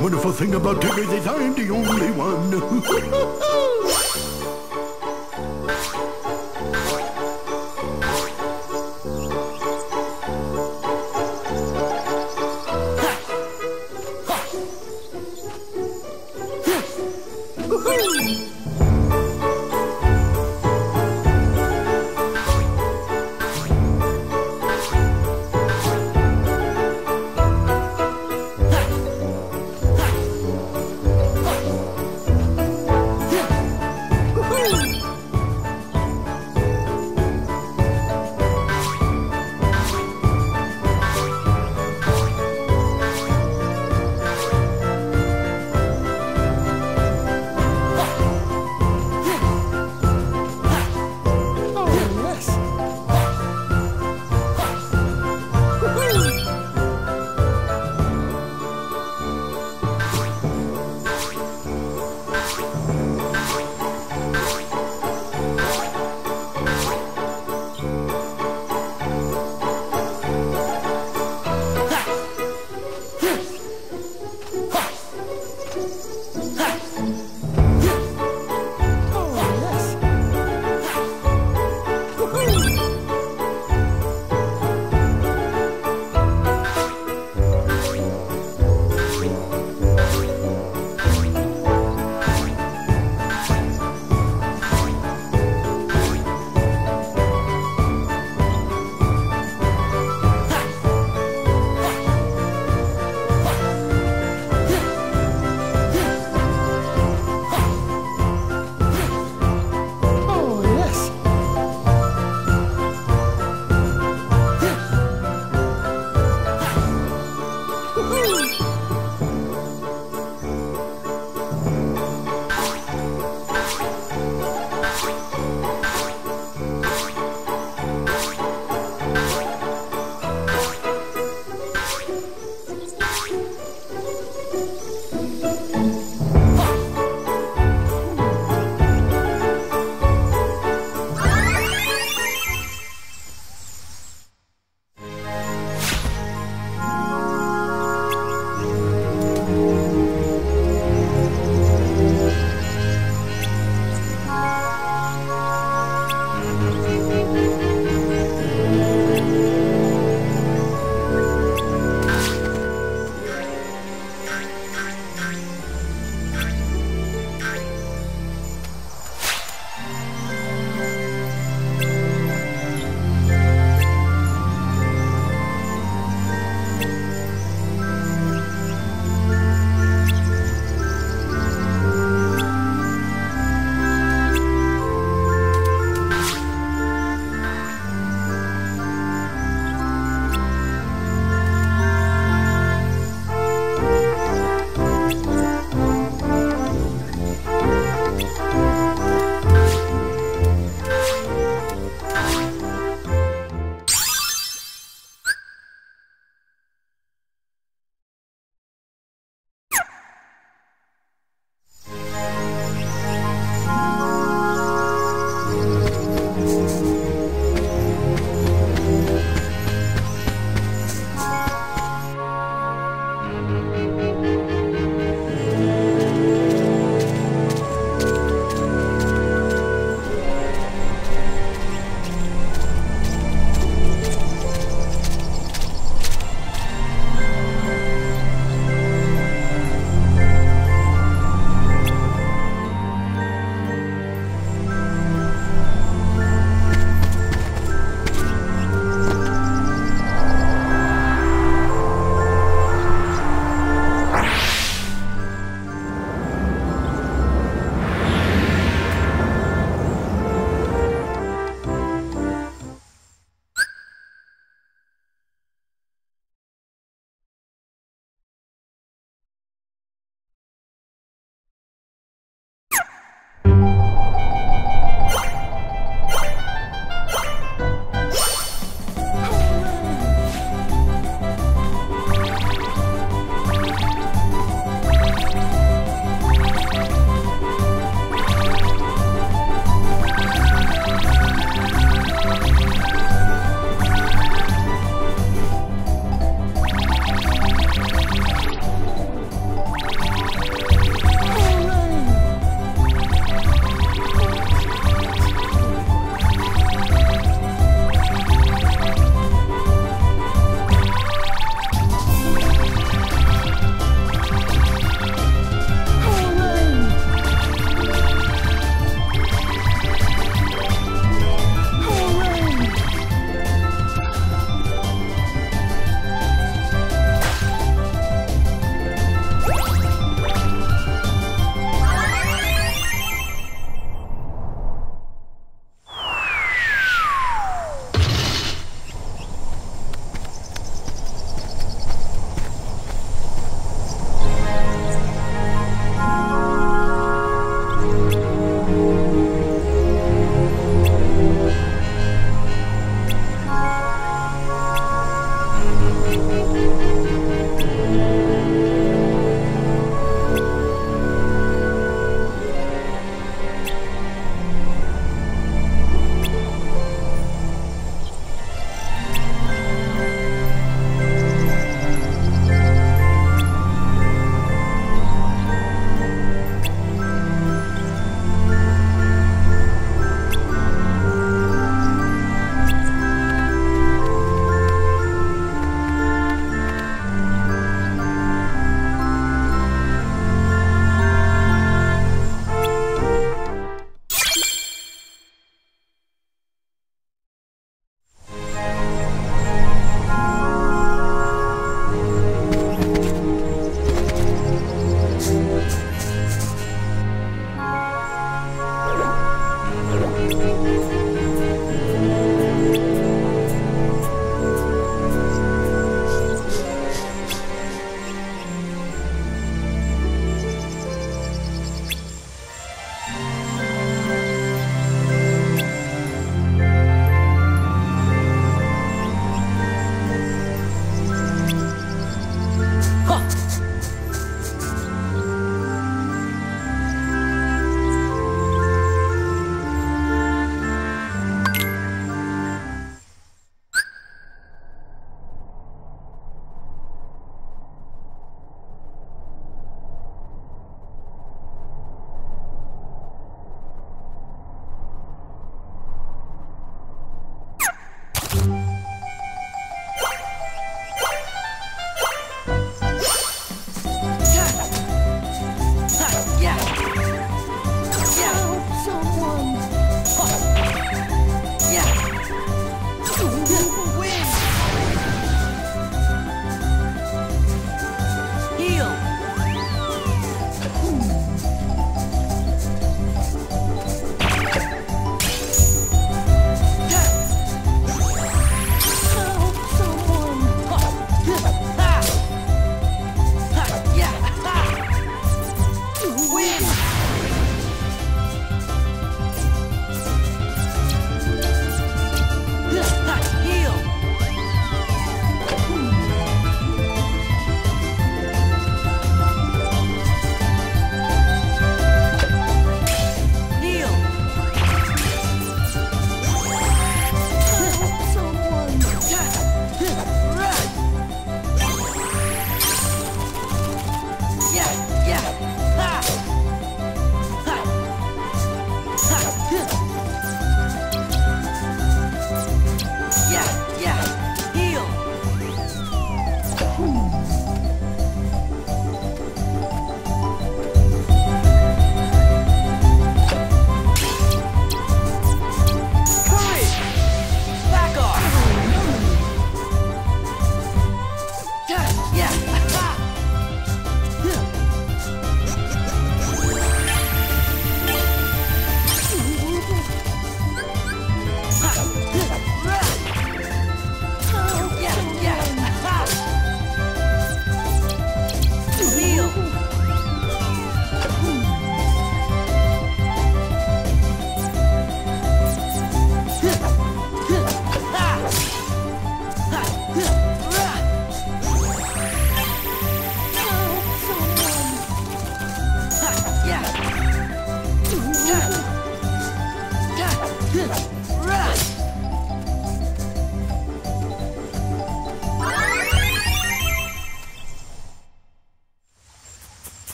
wonderful thing about Tiggers is I'm the only one.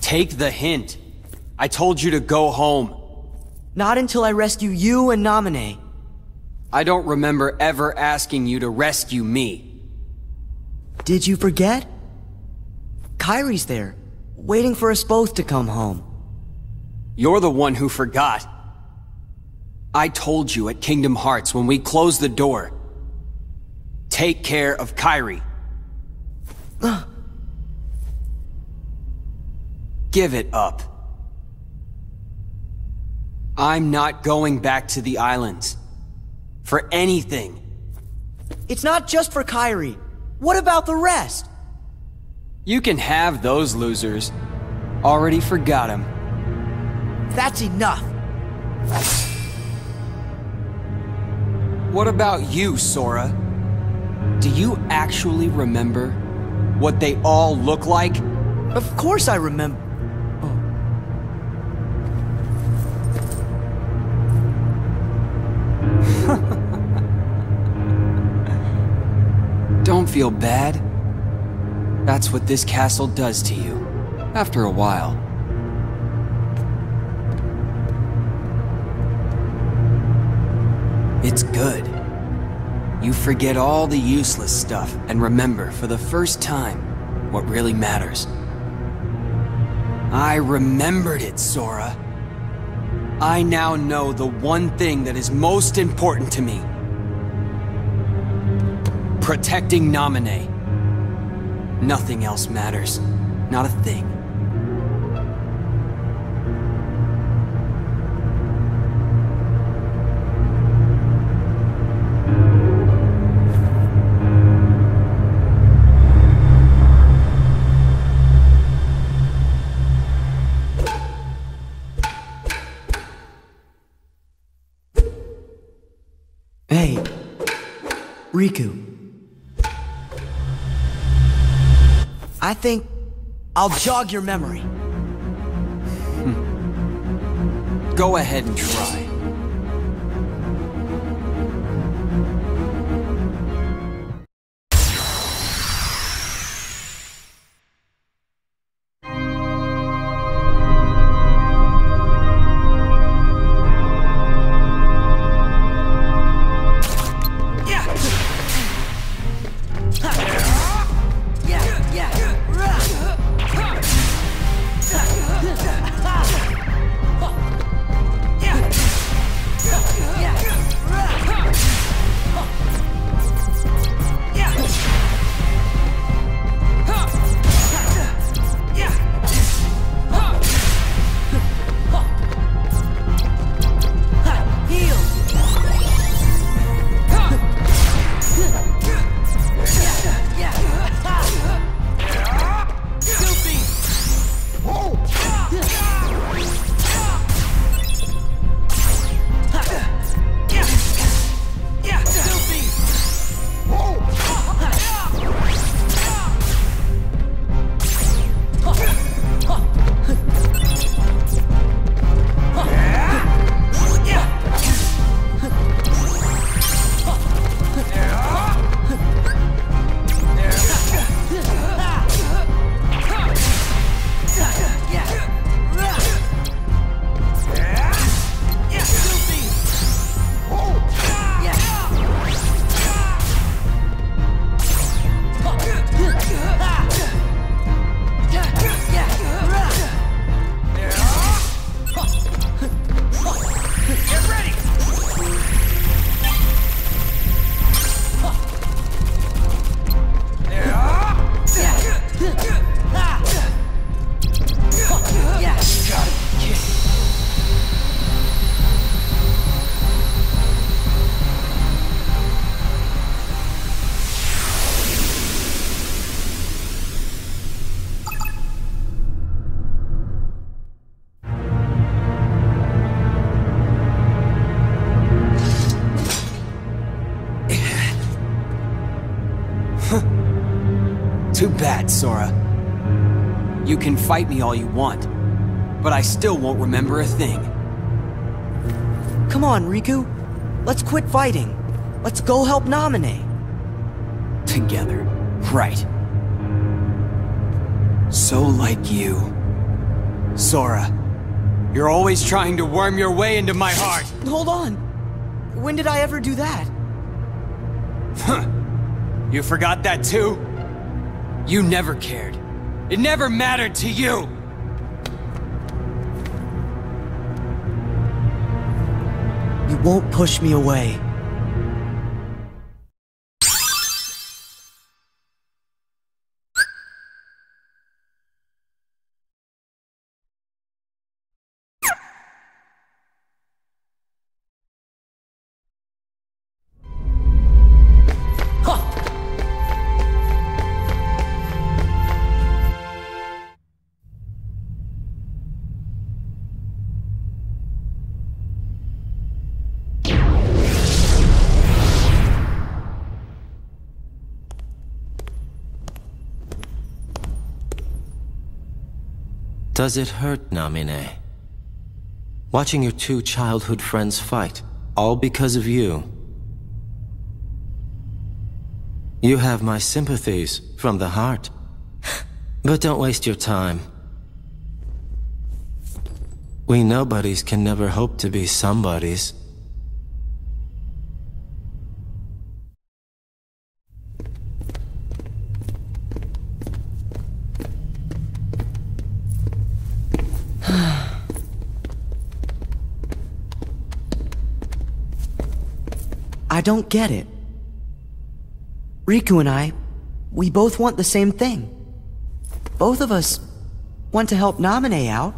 Take the hint. I told you to go home. Not until I rescue you and Naminé. I don't remember ever asking you to rescue me. Did you forget? Kairi's there, waiting for us both to come home. You're the one who forgot. I told you at Kingdom Hearts when we closed the door. Take care of Kairi. Give it up. I'm not going back to the islands. For anything. It's not just for Kairi. What about the rest? You can have those losers. Already forgot him. That's enough. What about you, Sora? Do you actually remember what they all look like? Of course I remember. Don't feel bad. That's what this castle does to you, after a while. It's good. You forget all the useless stuff and remember for the first time what really matters. I remembered it, Sora. I now know the one thing that is most important to me. Protecting Naminé. Nothing else matters. Not a thing. Think I'll jog your memory. Hmm. Go ahead and try. Fight me all you want, but I still won't remember a thing. Come on, Riku. Let's quit fighting. Let's go help Naminé. Together. Right. So like you. Sora, you're always trying to worm your way into my heart. Hold on. When did I ever do that? Huh. You forgot that too? You never cared. It never mattered to you! You won't push me away. Does it hurt, Namine? Watching your two childhood friends fight, all because of you. You have my sympathies from the heart. But don't waste your time. We nobodies can never hope to be somebodies. Don't get it. Riku and I, we both want the same thing. Both of us want to help Naminé out.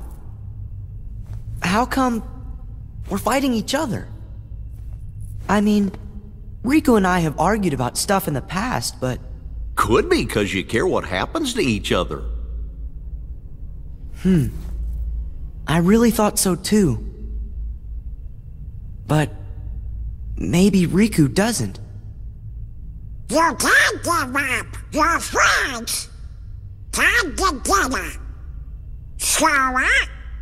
How come we're fighting each other? I mean, Riku and I have argued about stuff in the past, but Could be because you care what happens to each other. Hmm. I really thought so too. But maybe Riku doesn't. You can't give up your friends. Come together. Sora,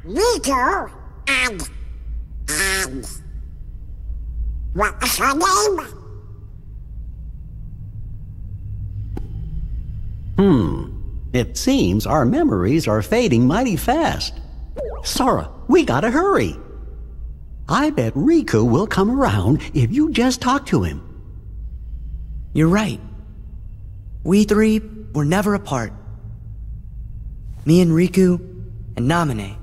Riku, and... and... What was her name? Hmm. It seems our memories are fading mighty fast. Sora, we gotta hurry. I bet Riku will come around if you just talk to him. You're right. We three were never apart. Me and Riku and Naminé.